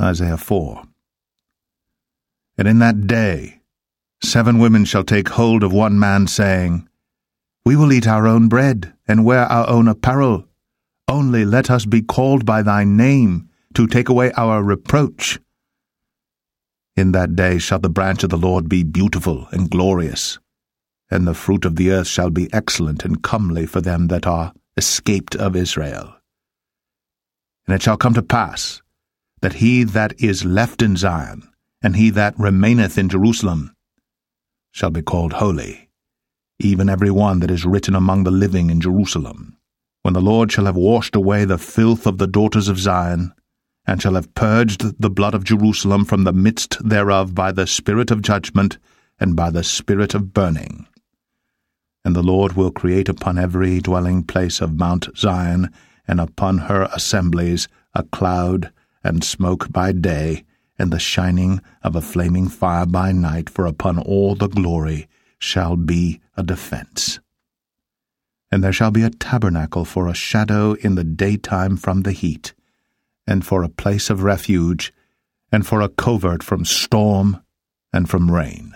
Isaiah 4. And in that day seven women shall take hold of one man, saying, We will eat our own bread, and wear our own apparel. Only let us be called by thy name, to take away our reproach. In that day shall the branch of the Lord be beautiful and glorious, and the fruit of the earth shall be excellent and comely for them that are escaped of Israel. And it shall come to pass that he that is left in Zion, and he that remaineth in Jerusalem, shall be called holy, even every one that is written among the living in Jerusalem, when the Lord shall have washed away the filth of the daughters of Zion, and shall have purged the blood of Jerusalem from the midst thereof by the spirit of judgment and by the spirit of burning. And the Lord will create upon every dwelling place of Mount Zion and upon her assemblies a cloud and smoke by day, and the shining of a flaming fire by night, for upon all the glory shall be a defence. And there shall be a tabernacle for a shadow in the daytime from the heat, and for a place of refuge, and for a covert from storm and from rain.